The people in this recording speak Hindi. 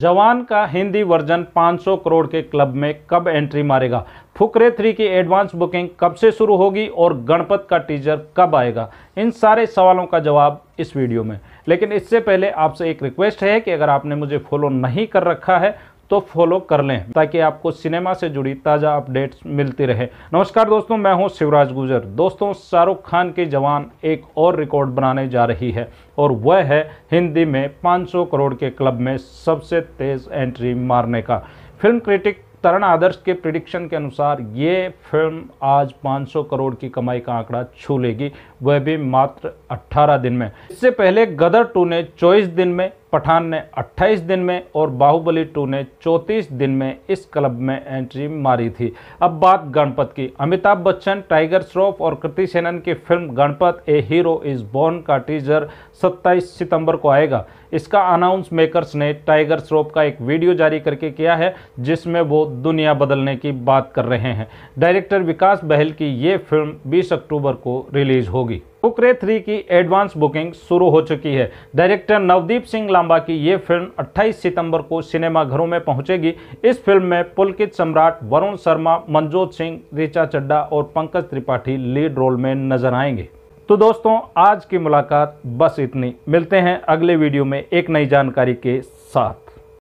जवान का हिंदी वर्जन 500 करोड़ के क्लब में कब एंट्री मारेगा? फुकरे थ्री की एडवांस बुकिंग कब से शुरू होगी और गणपत का टीजर कब आएगा? इन सारे सवालों का जवाब इस वीडियो में। लेकिन इससे पहले आपसे एक रिक्वेस्ट है कि अगर आपने मुझे फॉलो नहीं कर रखा है तो फॉलो कर लें, ताकि आपको सिनेमा से जुड़ी ताज़ा अपडेट्स मिलती रहे। नमस्कार दोस्तों, मैं हूँ शिवराज गुजर। दोस्तों, शाहरुख खान की जवान एक और रिकॉर्ड बनाने जा रही है, और वह है हिंदी में 500 करोड़ के क्लब में सबसे तेज़ एंट्री मारने का। फ़िल्म क्रिटिक तरण आदर्श के प्रिडिक्शन के अनुसार ये फ़िल्म आज 500 करोड़ की कमाई का आंकड़ा छू लेगी, वह भी मात्र 18 दिन में। इससे पहले गदर टू ने 24 दिन में पठान ने 28 दिन में और बाहुबली टू ने 34 दिन में इस क्लब में एंट्री मारी थी। अब बात गणपत की। अमिताभ बच्चन, टाइगर श्रॉफ और कृति सेनन की film Ganapath, a hero is born का टीजर 27 सितंबर को आएगा। इसका अनाउंस मेकर्स ने टाइगर श्रॉफ का एक वीडियो जारी करके किया है, जिसमें वो दुनिया बदलने की बात कर रहे हैं। डायरेक्टर विकास बहल की ये फ़िल्म 20 अक्टूबर को रिलीज़ होगी। फुकरे थ्री की एडवांस बुकिंग शुरू हो चुकी है। डायरेक्टर नवदीप सिंह लांबा की ये फ़िल्म 28 सितंबर को सिनेमा घरों में पहुंचेगी। इस फ़िल्म में पुलकित सम्राट वरुण शर्मा, मनजोत सिंह, ऋचा चड्डा और पंकज त्रिपाठी लीड रोल में नज़र आएँगे। तो दोस्तों, आज की मुलाकात बस इतनी। मिलते हैं अगले वीडियो में एक नई जानकारी के साथ।